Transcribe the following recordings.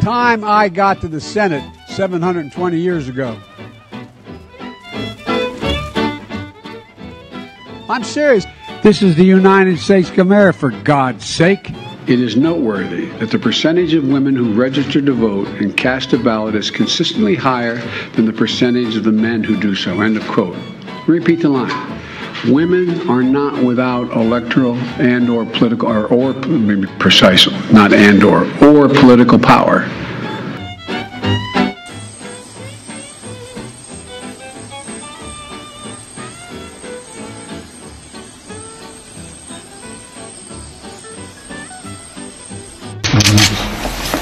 time I got to the Senate 720 years ago. I'm serious. This is the United States of America, for God's sake. It is noteworthy that the percentage of women who register to vote and cast a ballot is consistently higher than the percentage of the men who do so. End of quote. Repeat the line. Women are not without electoral and or political or, or maybe precise, not and or or political power.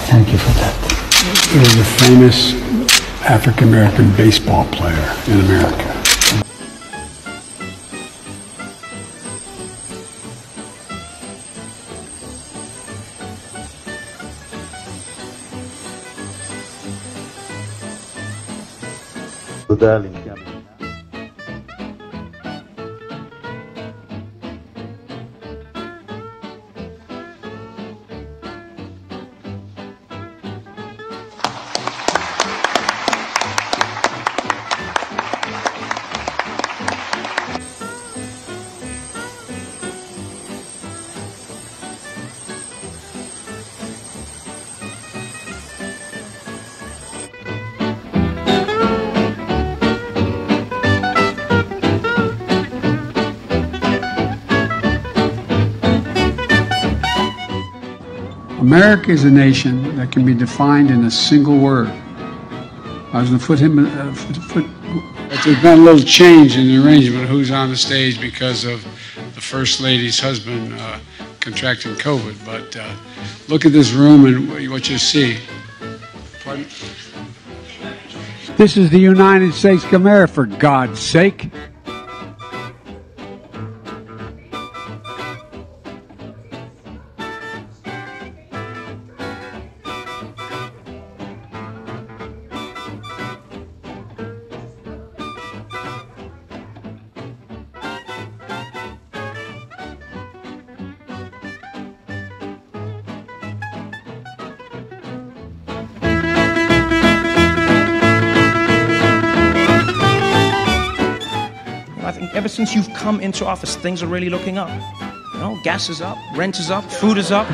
Thank you for that. He was a famous African American baseball player in America. Udah. America is a nation that can be defined in a single word. I was going to put him. Uh, foot, foot, there's been a little change in the arrangement of who's on the stage because of the First Lady's husband uh, contracting COVID. But uh, look at this room and what you see. Pardon? This is the United States of America, for God's sake. I think ever since you've come into office, things are really looking up. You know, gas is up, rent is up, food is up.